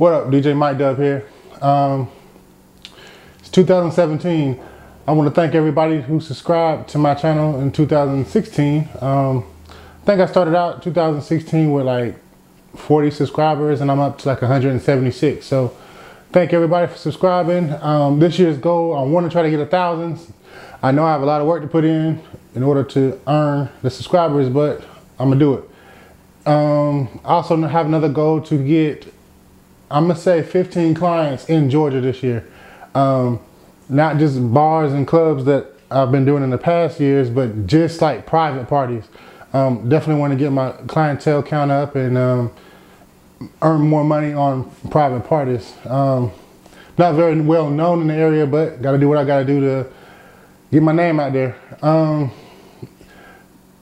What up, DJ Mike Dub here. Um, it's 2017. I want to thank everybody who subscribed to my channel in 2016. Um, I think I started out 2016 with like 40 subscribers and I'm up to like 176. So thank everybody for subscribing. Um, this year's goal, I want to try to get a thousand. I know I have a lot of work to put in in order to earn the subscribers, but I'm gonna do it. Um, I also have another goal to get I'm gonna say 15 clients in Georgia this year. Um, not just bars and clubs that I've been doing in the past years, but just like private parties. Um, definitely want to get my clientele count up and um, earn more money on private parties. Um, not very well known in the area, but got to do what I got to do to get my name out there. Um,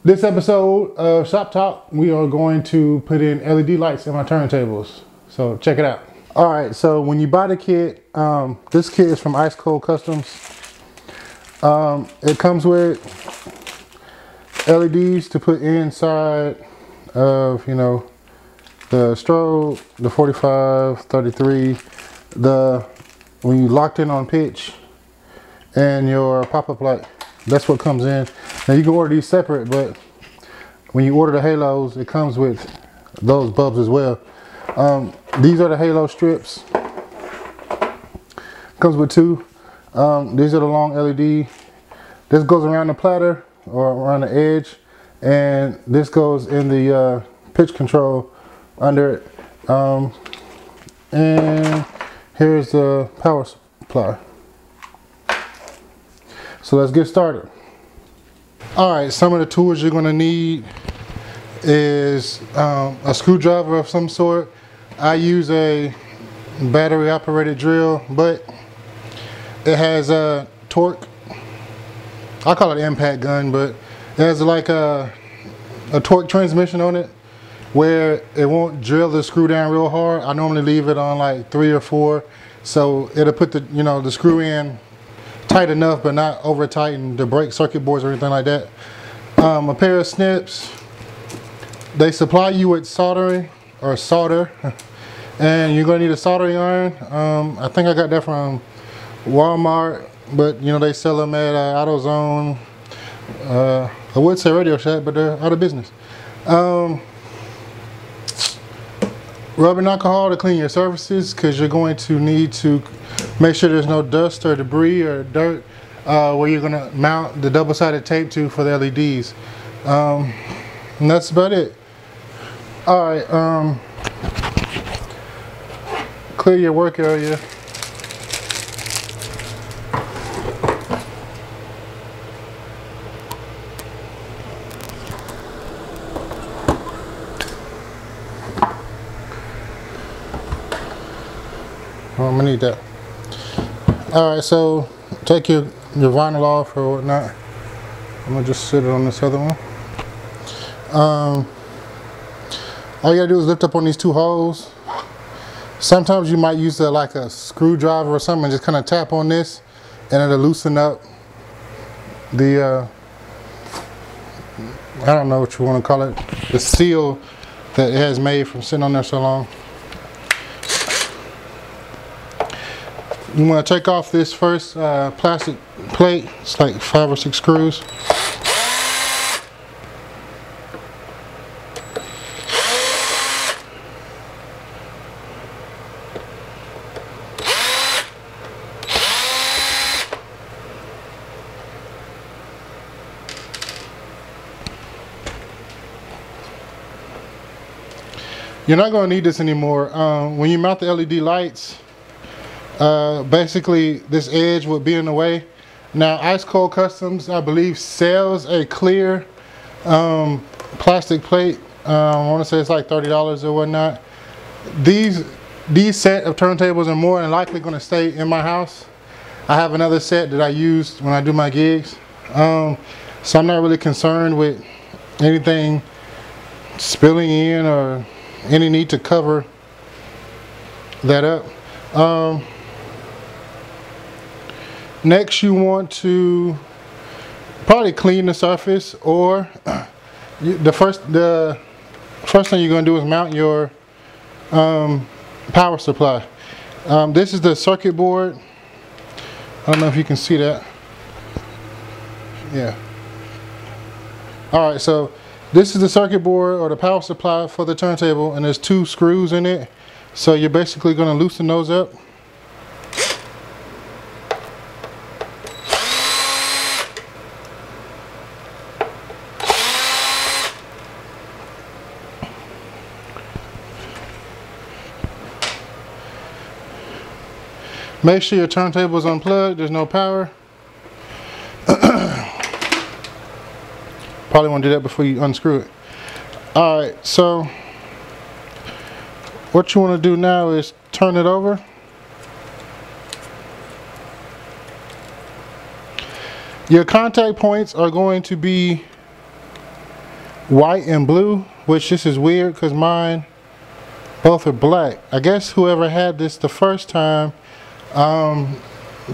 this episode of Shop Talk, we are going to put in LED lights in my turntables. So check it out. All right, so when you buy the kit, um, this kit is from Ice Cold Customs. Um, it comes with LEDs to put inside of, you know, the strobe, the 45, 33, the, when you locked in on pitch, and your pop-up light. That's what comes in. Now you can order these separate, but when you order the halos, it comes with those bulbs as well. Um, these are the halo strips. Comes with two. Um, these are the long LED. This goes around the platter or around the edge. And this goes in the uh, pitch control under it. Um, and here's the power supply. So let's get started. All right, some of the tools you're gonna need is um, a screwdriver of some sort I use a battery operated drill, but it has a torque. I call it impact gun, but it has like a, a torque transmission on it where it won't drill the screw down real hard. I normally leave it on like three or four. So it'll put the, you know, the screw in tight enough, but not over tighten the brake circuit boards or anything like that. Um, a pair of snips. They supply you with soldering or solder. and you're gonna need a soldering iron. Um, I think I got that from Walmart, but you know they sell them at uh, AutoZone. Uh, I would say Radio Shack, but they're out of business. Um, rubbing alcohol to clean your surfaces because you're going to need to make sure there's no dust or debris or dirt uh, where you're gonna mount the double-sided tape to for the LEDs. Um, and that's about it. All right. Um, clear your work area. I'm gonna need that. All right, so take your, your vinyl off or whatnot. I'm gonna just sit it on this other one. Um, all you gotta do is lift up on these two holes Sometimes you might use a, like a screwdriver or something and just kind of tap on this and it'll loosen up the, uh, I don't know what you want to call it, the seal that it has made from sitting on there so long. You want to take off this first uh, plastic plate, it's like five or six screws. You're not going to need this anymore. Um, when you mount the LED lights, uh, basically this edge would be in the way. Now Ice Cold Customs, I believe, sells a clear um, plastic plate. Um, I want to say it's like $30 or whatnot. These, these set of turntables are more than likely going to stay in my house. I have another set that I use when I do my gigs. Um, so I'm not really concerned with anything spilling in or any need to cover that up. Um, next you want to probably clean the surface or the first the first thing you're going to do is mount your um, power supply. Um, this is the circuit board. I don't know if you can see that. Yeah. All right, so this is the circuit board or the power supply for the turntable and there's two screws in it. So you're basically gonna loosen those up. Make sure your turntable is unplugged, there's no power. Probably want to do that before you unscrew it. Alright, so what you want to do now is turn it over. Your contact points are going to be white and blue, which this is weird because mine both are black. I guess whoever had this the first time um,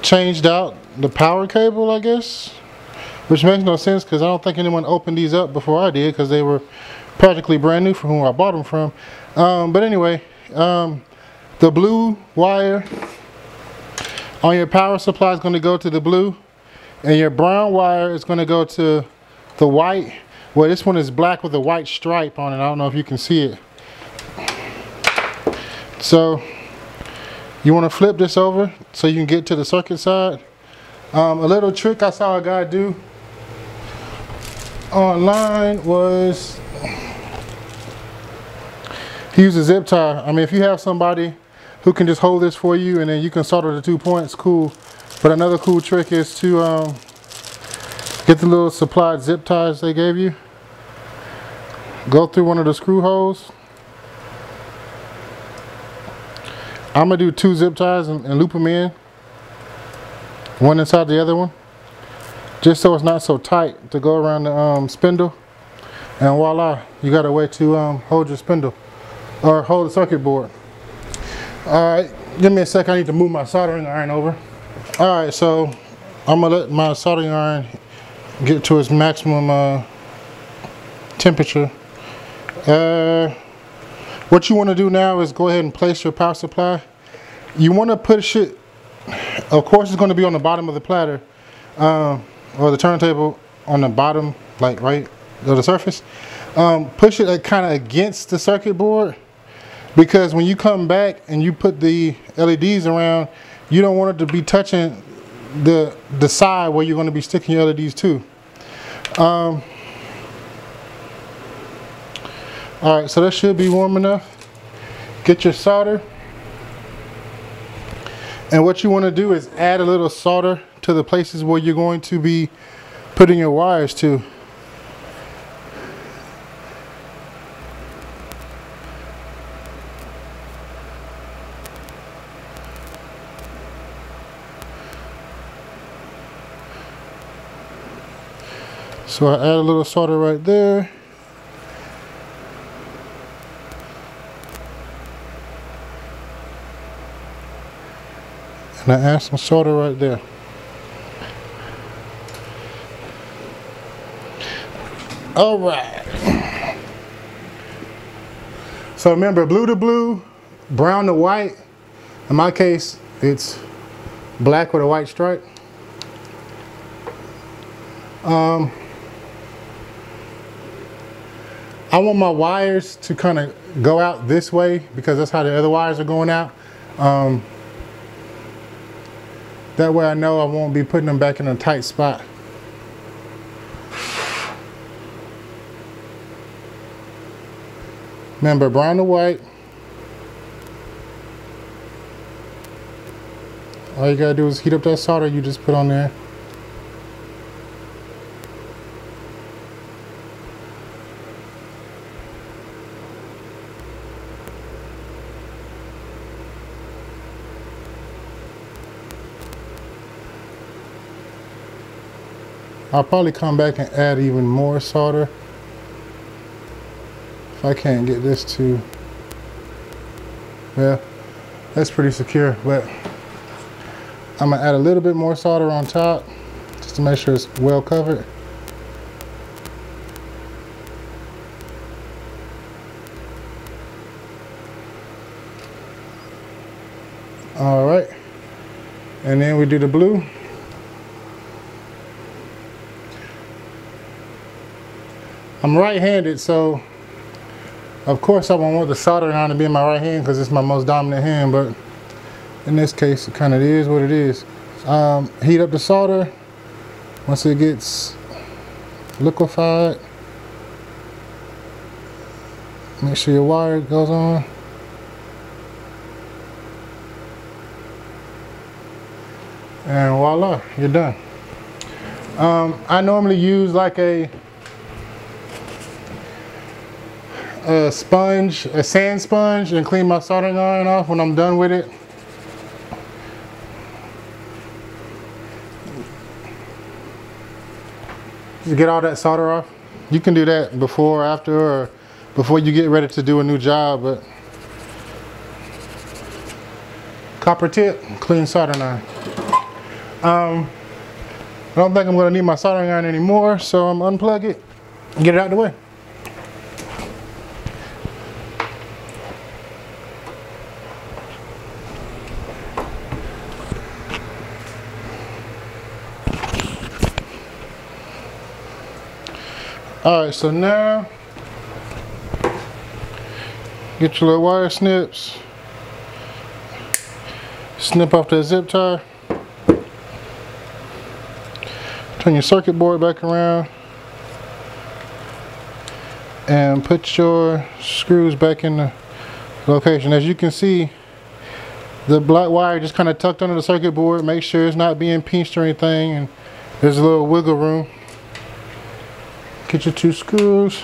changed out the power cable, I guess, which makes no sense because I don't think anyone opened these up before I did because they were practically brand new from whom I bought them from. Um, but anyway, um, the blue wire on your power supply is going to go to the blue and your brown wire is going to go to the white. Well, this one is black with a white stripe on it. I don't know if you can see it. So you want to flip this over so you can get to the circuit side. Um, a little trick I saw a guy do online was he used a zip tie. I mean, if you have somebody who can just hold this for you and then you can solder the two points, cool. But another cool trick is to um, get the little supplied zip ties they gave you. Go through one of the screw holes I'm gonna do two zip ties and, and, loop them in. One inside the other one. Just so it's not so tight to go around the um, spindle. And voila, you got a way to um, hold your spindle or hold the circuit board. All right, give me a sec. I need to move my soldering iron over. All right, so I'm gonna let my soldering iron get to its maximum uh, temperature. Uh, what you want to do now is go ahead and place your power supply. You want to push it, of course it's going to be on the bottom of the platter, um, or the turntable on the bottom, like right of the surface. Um, push it like kind of against the circuit board because when you come back and you put the LEDs around, you don't want it to be touching the, the side where you're going to be sticking your LEDs to. Um, all right so that should be warm enough get your solder and what you want to do is add a little solder to the places where you're going to be putting your wires to So I add a little solder right there. And I add some solder right there. All right. So remember, blue to blue, brown to white. In my case, it's black with a white stripe. Um, I want my wires to kind of go out this way because that's how the other wires are going out. Um, that way I know I won't be putting them back in a tight spot. Remember, brown to white. All you gotta do is heat up that solder you just put on there. I'll probably come back and add even more solder I can't get this to well that's pretty secure but I'm gonna add a little bit more solder on top just to make sure it's well covered All right. And then we do the blue. I'm right-handed, so of course I won't want the soldering iron to be in my right hand because it's my most dominant hand, but in this case it kind of is what it is. Um, heat up the solder. Once it gets liquefied, make sure your wire goes on. And voila, you're done. Um, I normally use like a a sponge, a sand sponge, and clean my soldering iron off when I'm done with it. Just get all that solder off. You can do that before, after, or before you get ready to do a new job, but copper tip, clean soldering iron. Um, I don't think I'm gonna need my soldering iron anymore, so I'm unplug it, get it out of the way. All right, so now get your little wire snips, snip off that zip tie, turn your circuit board back around, and put your screws back in the location. As you can see, the black wire just kind of tucked under the circuit board. Make sure it's not being pinched or anything, and there's a little wiggle room get your two screws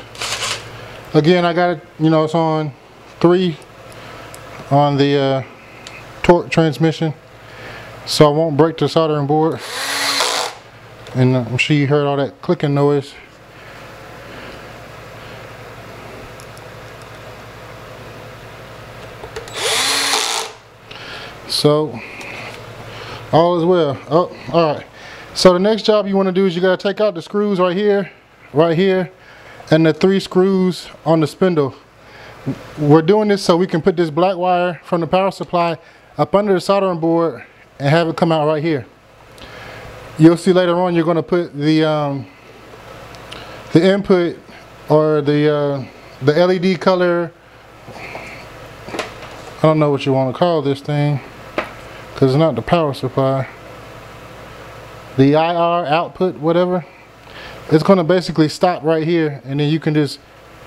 again I got it you know it's on three on the uh, torque transmission so I won't break the soldering board. And I'm sure you heard all that clicking noise. So all is well. Oh all right. So the next job you want to do is you got to take out the screws right here right here and the three screws on the spindle. We're doing this so we can put this black wire from the power supply up under the soldering board and have it come out right here. You'll see later on you're going to put the um, the input or the uh, the LED color I don't know what you want to call this thing because it's not the power supply the IR output whatever it's going to basically stop right here and then you can just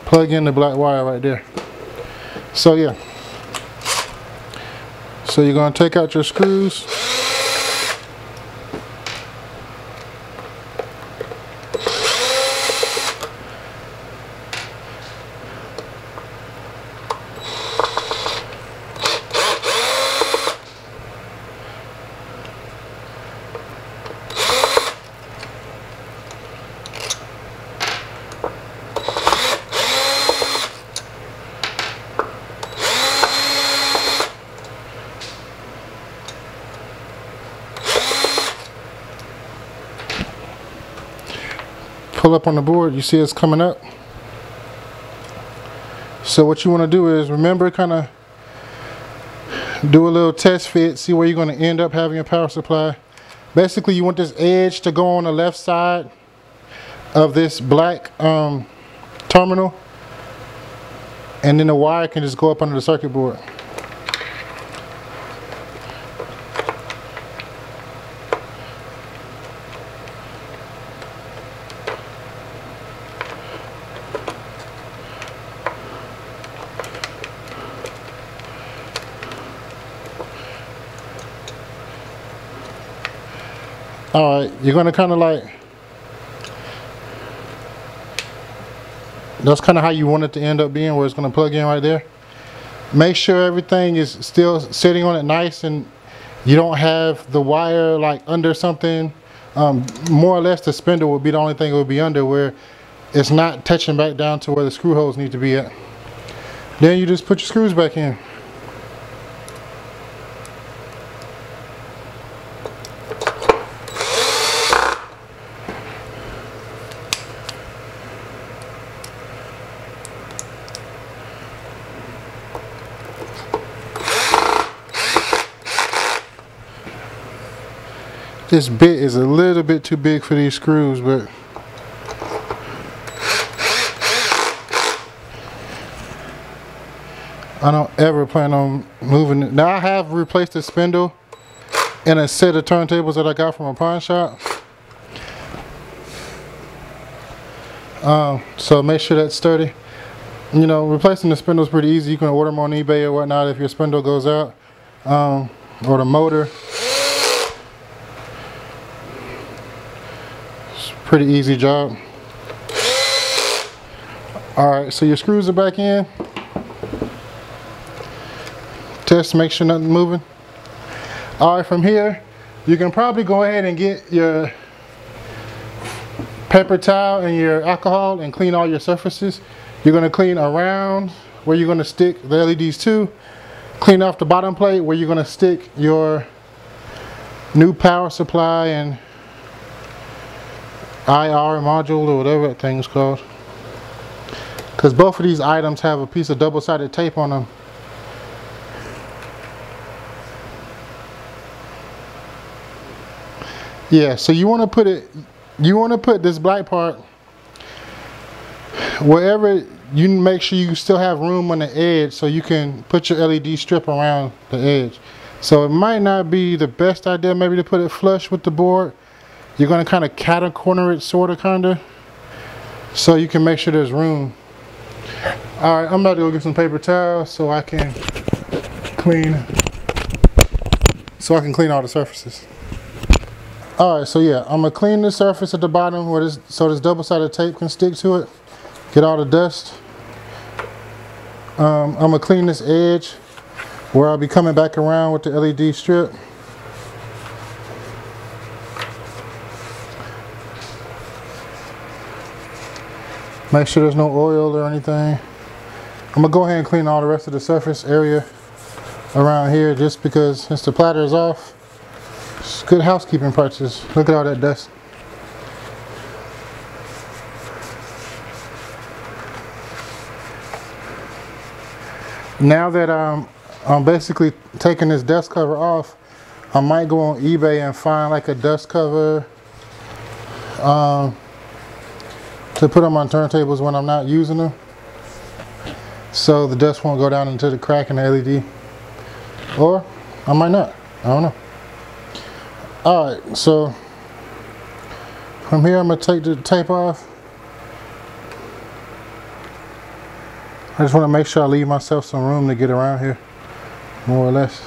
plug in the black wire right there. So yeah. So you're going to take out your screws up on the board, you see it's coming up. So what you want to do is remember kind of do a little test fit, see where you're going to end up having your power supply. Basically you want this edge to go on the left side of this black um, terminal and then the wire can just go up under the circuit board. All right you're to kind of like that's kind of how you want it to end up being where it's to plug in right there. Make sure everything is still sitting on it nice and you don't have the wire like under something. Um, more or less the spindle will be the only thing it will be under where it's not touching back down to where the screw holes need to be at. Then you just put your screws back in This bit is a little bit too big for these screws, but I don't ever plan on moving it. Now I have replaced the spindle in a set of turntables that I got from a pawn shop. Um, so make sure that's sturdy. You know, replacing the spindle is pretty easy. You can order them on eBay or whatnot if your spindle goes out. Um, or the motor. Pretty easy job. Alright, so your screws are back in. Test make sure nothing's moving. All right from here you can probably go ahead and get your paper towel and your alcohol and clean all your surfaces. You're going to clean around where you're going to stick the LEDs to clean off the bottom plate where you're going to stick your new power supply and IR module or whatever that thing's called because both of these items have a piece of double-sided tape on them Yeah, so you want to put it, you want to put this black part wherever you make sure you still have room on the edge so you can put your LED strip around the edge. So it might not be the best idea maybe to put it flush with the board. You're going to kind of cat corner it sort of kind of so you can make sure there's room. All right, I'm about to go get some paper towels so I can clean so I can clean all the surfaces. All right, so yeah, I'm gonna clean the surface at the bottom where this, so this double-sided tape can stick to it. Get all the dust. Um, I'm gonna clean this edge where I'll be coming back around with the LED strip. Make sure there's no oil or anything. I'm gonna go ahead and clean all the rest of the surface area around here just because since the platter is off, it's good housekeeping practice. Look at all that dust. Now that I'm, I'm basically taking this dust cover off, I might go on eBay and find like a dust cover um, to put them on turntables when I'm not using them. So the dust won't go down into the crack in the LED. Or I might not, I don't know. All right so from here I'm gonna take the tape off. I just want to make sure I leave myself some room to get around here more or less.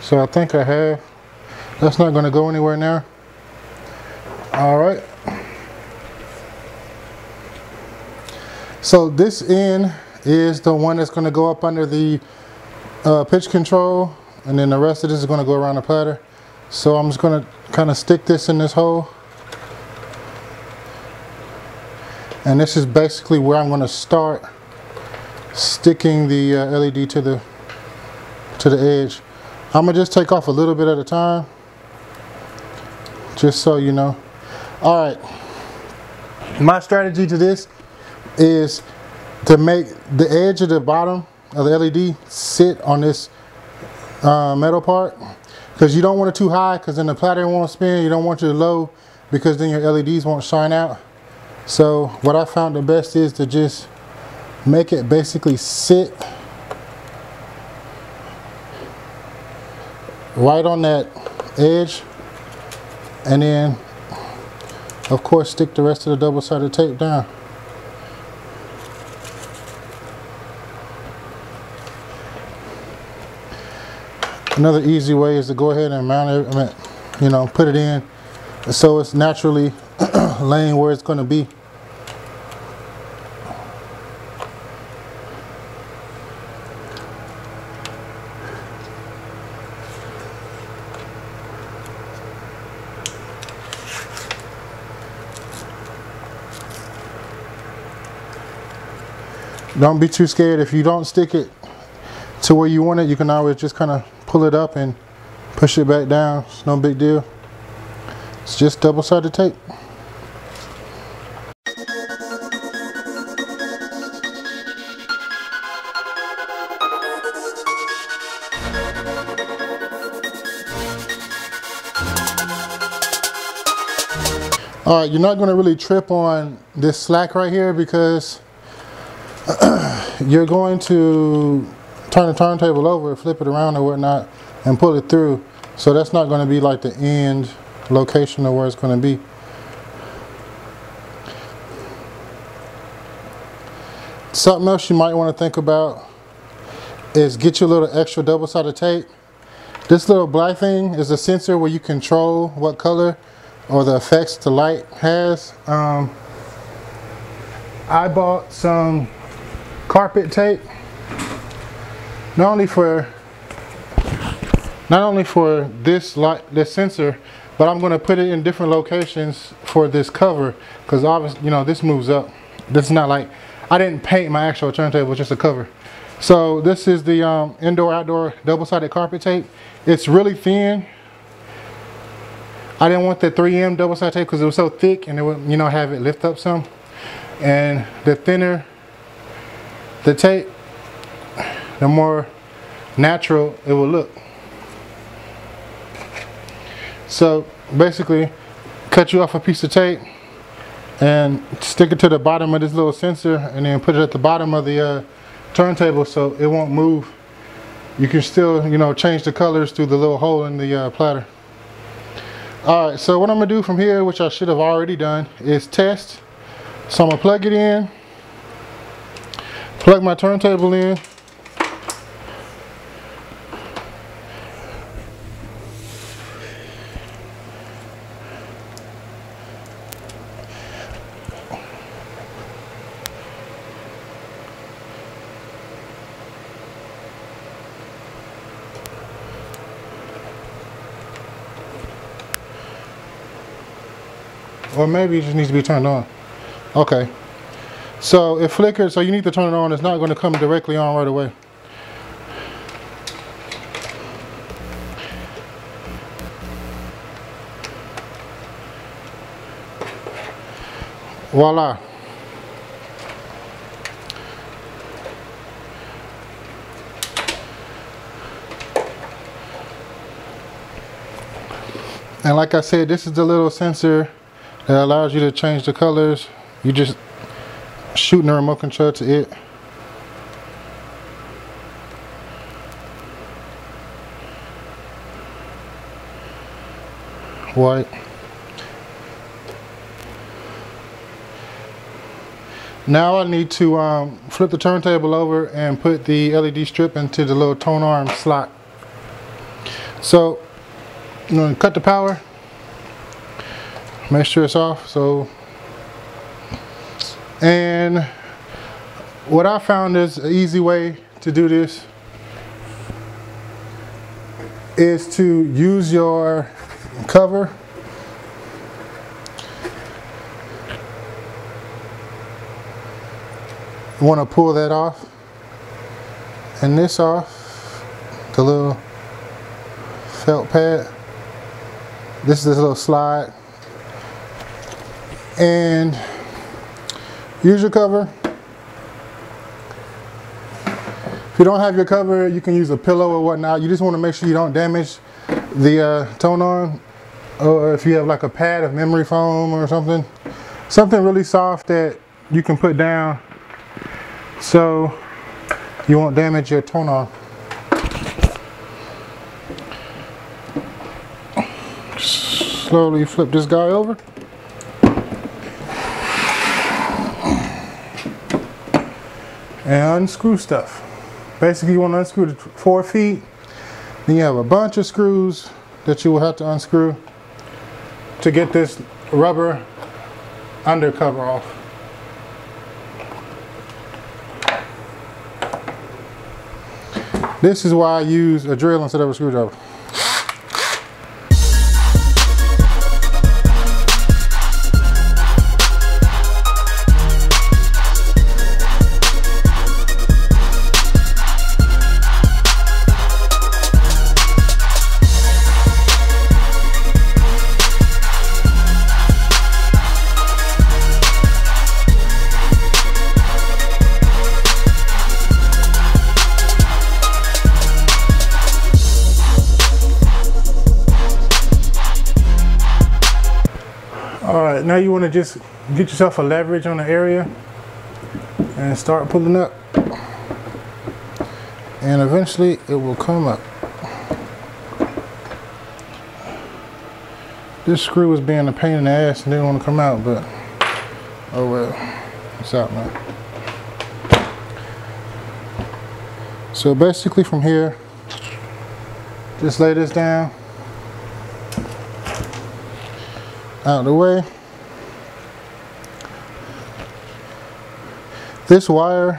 So I think I have. That's not going to go anywhere now. All right so this end is the one that's going to go up under the uh, pitch control and then the rest of this is going to go around the platter so I'm just going to kind of stick this in this hole. And this is basically where I'm going to start sticking the uh, LED to the to the edge. I'm to just take off a little bit at a time. Just so you know. Alright. My strategy to this is to make the edge of the bottom of the LED sit on this uh, metal part because you don't want it too high because then the platter won't spin. You don't want it low because then your LEDs won't shine out. So what I found the best is to just make it basically sit right on that edge and then of course stick the rest of the double-sided tape down. Another easy way is to go ahead and mount it, I mean, you know, put it in so it's naturally laying where it's going to be. Don't be too scared if you don't stick it to where you want it you can always just kind of pull it up and push it back down. It's no big deal. It's just double-sided tape. All right, you're not gonna really trip on this slack right here because you're going to turn the turntable over, flip it around or whatnot, and pull it through. So that's not gonna be like the end location of where it's gonna be. Something else you might wanna think about is get you a little extra double-sided tape. This little black thing is a sensor where you control what color or the effects the light has. Um, I bought some carpet tape, not only for not only for this light, this sensor, but I'm going to put it in different locations for this cover because obviously, you know, this moves up. This is not like I didn't paint my actual turntable, just a cover. So this is the um, indoor outdoor double-sided carpet tape. It's really thin. I didn't want the 3M double-sided tape because it was so thick and it would, you know, have it lift up some. And the thinner the tape, the more natural it will look. So basically, cut you off a piece of tape and stick it to the bottom of this little sensor and then put it at the bottom of the uh, turntable so it won't move. You can still, you know, change the colors through the little hole in the uh, platter. All right, so what I'm gonna do from here, which I should have already done, is test. So I'm gonna plug it in, plug my turntable in, Or maybe it just needs to be turned on. Okay. So it flickers, so you need to turn it on. It's not going to come directly on right away. Voila. And like I said, this is the little sensor that allows you to change the colors. You just shooting the remote control to it. White. Now I need to um, flip the turntable over and put the LED strip into the little tone arm slot. So I'm going to cut the power make sure it's off so. And what I found is an easy way to do this is to use your cover. You want to pull that off. And this off the little felt pad. This is this little slide and use your cover. If you don't have your cover, you can use a pillow or whatnot. You just want to make sure you don't damage the uh, tone arm or if you have like a pad of memory foam or something. Something really soft that you can put down so you won't damage your tone arm. Slowly flip this guy over. And unscrew stuff. Basically, you want to unscrew the four feet. Then you have a bunch of screws that you will have to unscrew to get this rubber undercover off. This is why I use a drill instead of a screwdriver. You want to just get yourself a leverage on the area and start pulling up. And eventually it will come up. This screw was being a pain in the ass and didn't want to come out, but oh well, it's out now. So basically from here, just lay this down, out of the way. This wire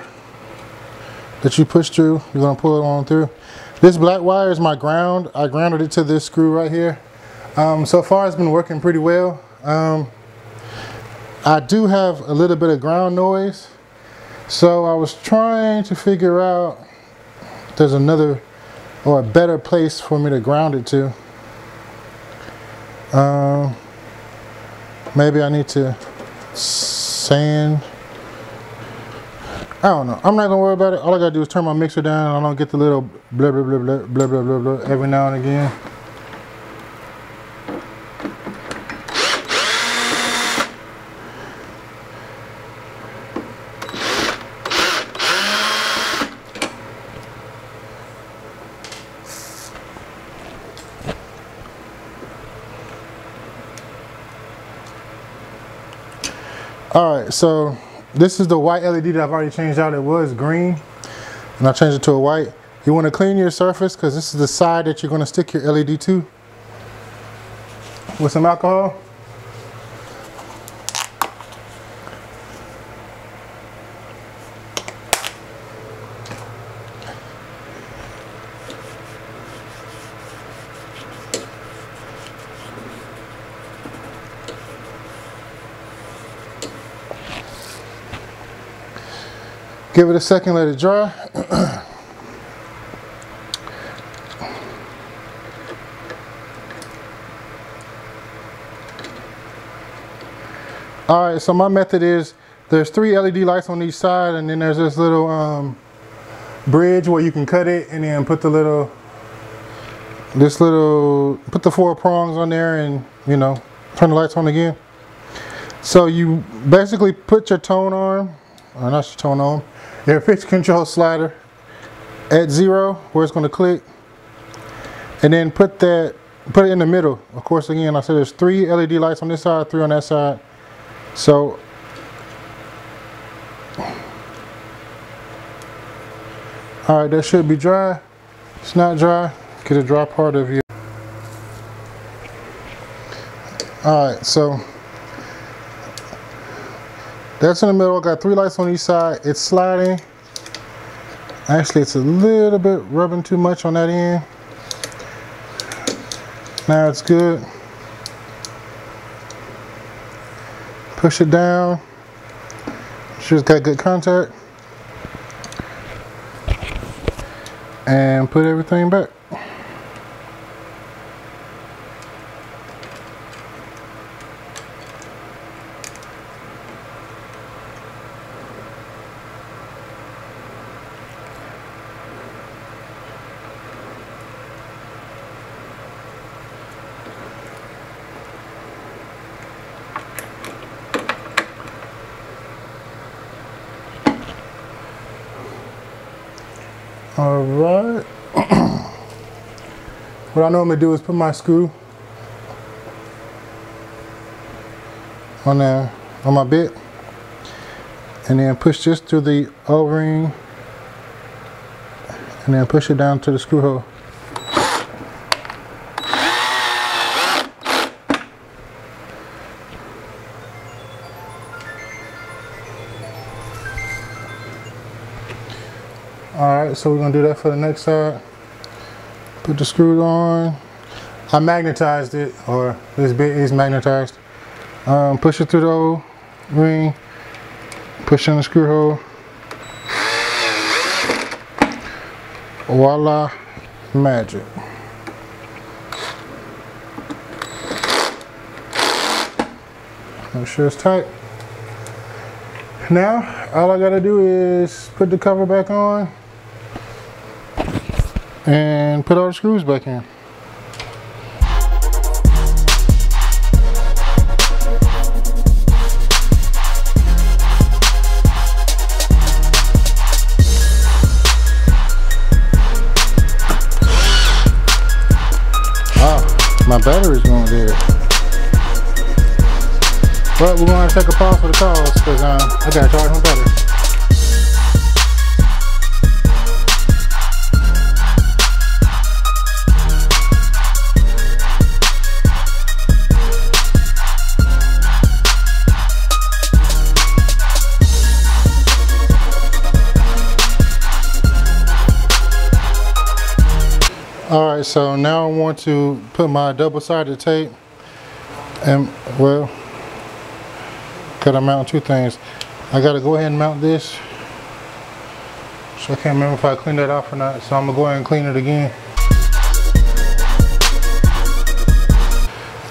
that you push through, you're gonna pull it on through. This black wire is my ground. I grounded it to this screw right here. Um, so far it's been working pretty well. Um, I do have a little bit of ground noise. So I was trying to figure out there's another or a better place for me to ground it to. Um, maybe I need to sand. I don't know. I'm not gonna worry about it. All I gotta do is turn my mixer down. And I don't get the little blah blah blah blah blah blah blah blah every now and again. All right, so this is the white LED that I've already changed out. It was green, and I changed it to a white. You want to clean your surface because this is the side that you're going to stick your LED to with some alcohol. Give it a second, let it dry. All right, so my method is there's three LED lights on each side and then there's this little um, bridge where you can cut it and then put the little, this little, put the four prongs on there and, you know, turn the lights on again. So you basically put your tone arm, or not your tone arm, your pitch control slider at zero where it's going to click and then put that put it in the middle. Of course again I said there's three LED lights on this side three on that side. So all right that should be dry. It's not dry. Get a dry part of you. All right so that's in the middle. Got three lights on each side. It's sliding. Actually, it's a little bit rubbing too much on that end. Now it's good. Push it down. It's got good contact. And put everything back. All right. What I normally do is put my screw on there on my bit and then push this through the O-ring and then push it down to the screw hole. all right so we're gonna do that for the next side put the screw on. I magnetized it or this bit is magnetized. Um, push it through the ring. Push in the screw hole. Voila magic. Make sure it's tight. Now all I gotta do is put the cover back on and put all the screws back in. Ah, my battery's going dead. But we're gonna take a pause for the calls because um, uh, I gotta charge my battery. All right so now I want to put my double-sided tape and well gotta mount two things. I gotta go ahead and mount this. So I can't remember if I cleaned that off or not so I'm gonna go ahead and clean it again.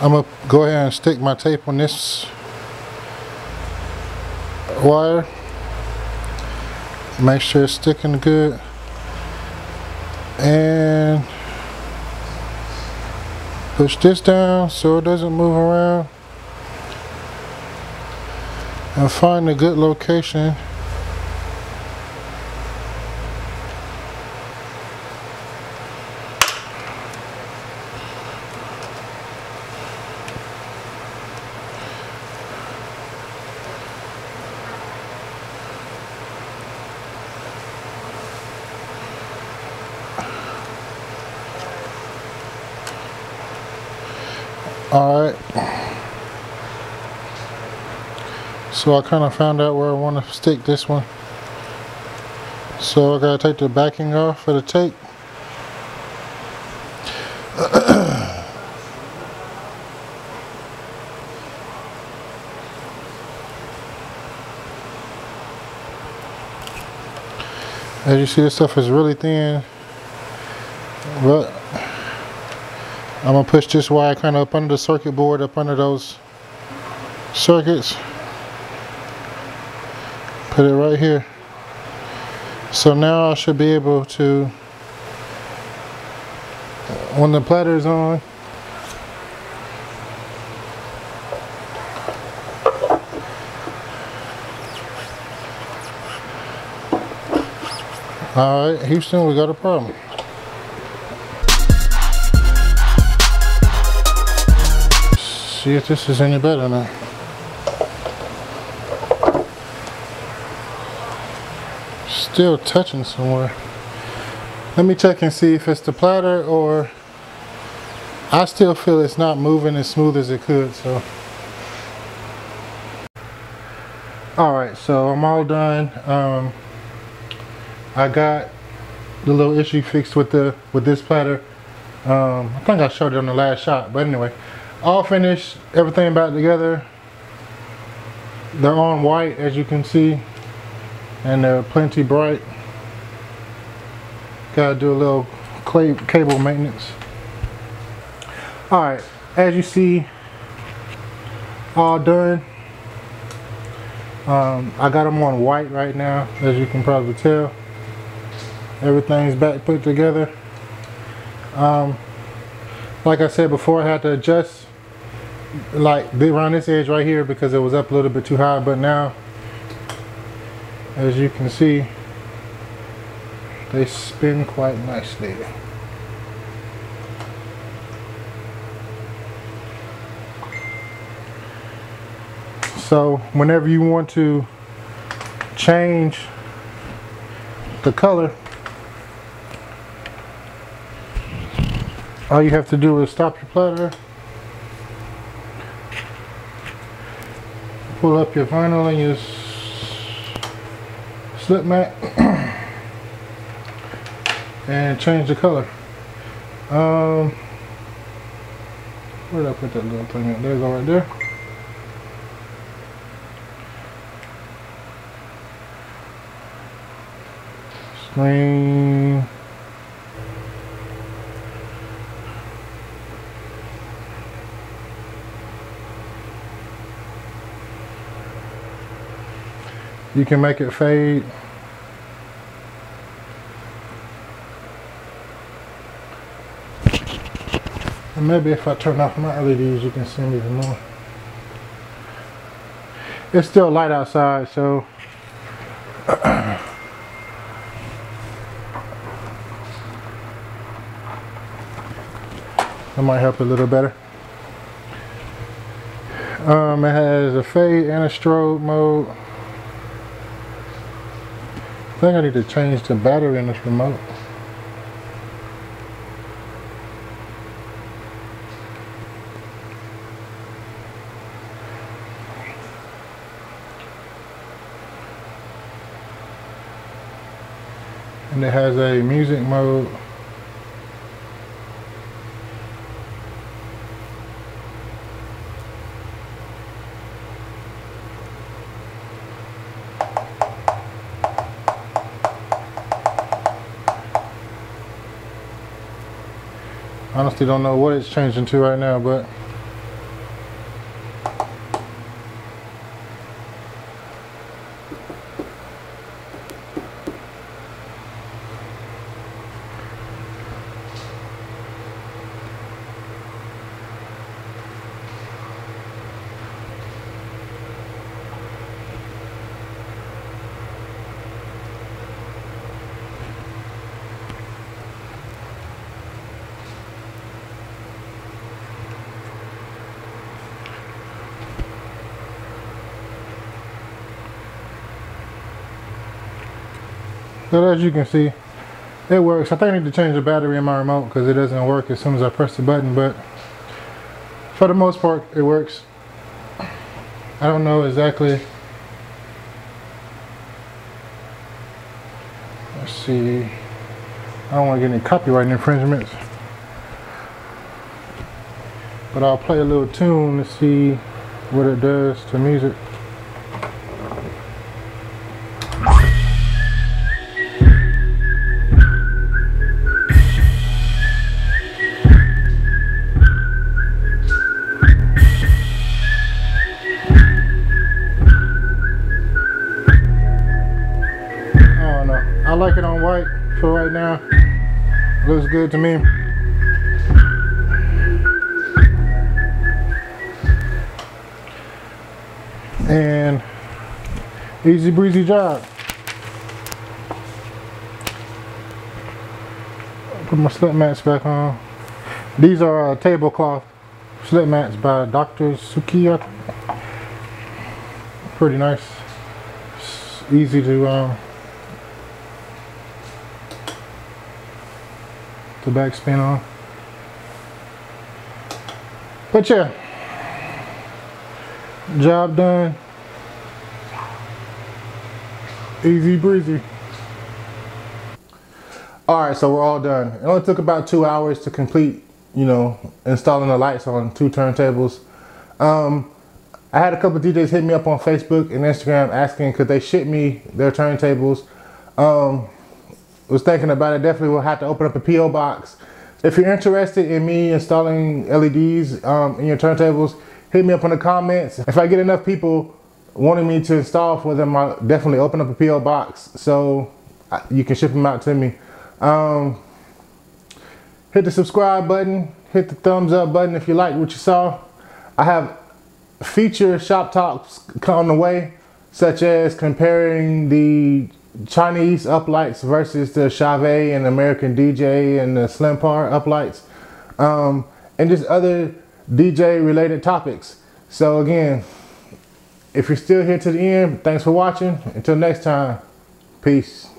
I'm gonna go ahead and stick my tape on this wire. Make sure it's sticking good. And push this down so it doesn't move around. And find a good location So I kind of found out where I want to stick this one. So I gotta take the backing off for the tape. As you see, this stuff is really thin, but I'm gonna push this wire kind of up under the circuit board, up under those circuits. Put it right here. So now I should be able to, when the platter is on, All right, Houston, we got a problem. see if this is any better now. Still touching somewhere. Let me check and see if it's the platter or I still feel it's not moving as smooth as it could, so. All right, so I'm all done. Um, I got the little issue fixed with the with this platter. Um, I think I showed it on the last shot, but anyway, all finished everything back together they're on white as you can see and they're plenty bright. Gotta do a little clay cable maintenance. All right as you see all done. Um, I got them on white right now as you can probably tell. Everything's back put together. Um, like I said before I had to adjust like around this edge right here because it was up a little bit too high but now as you can see they spin quite nicely. So whenever you want to change the color all you have to do is stop your platter pull up your vinyl and your slip mat and change the color. Um, where did I put that little thing at? There you go there. Screen. You can make it fade. And maybe if I turn off my LEDs, you can see me even more. It's still light outside, so That might help a little better. Um, it has a fade and a strobe mode. I think I need to change the battery in this remote. and it has a music mode honestly don't know what it's changing to right now but But as you can see, it works. I think I need to change the battery in my remote because it doesn't work as soon as I press the button, but for the most part, it works. I don't know exactly. Let's see. I don't want to get any copyright infringements. But I'll play a little tune to see what it does to music. To me. And easy breezy job. Put my slip mats back on. These are uh, tablecloth slip mats by Dr. Suzuki. Pretty nice. It's easy to um, the backspin off. But yeah, job done. Easy breezy. All right, so we're all done. It only took about two hours to complete, you know, installing the lights on two turntables. Um, I had a couple DJs hit me up on Facebook and Instagram asking could they ship me their turntables. Um, was thinking about it, definitely will have to open up a PO box. If you're interested in me installing LEDs um, in your turntables, hit me up in the comments. If I get enough people wanting me to install for them, I'll definitely open up a PO box so you can ship them out to me. Um, hit the subscribe button, hit the thumbs up button if you like what you saw. I have feature shop talks on the way, such as comparing the Chinese uplights versus the Chauvet and American DJ and the Slim Par uplights, um, and just other DJ related topics. So again, if you're still here to the end, thanks for watching. Until next time, peace.